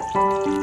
Música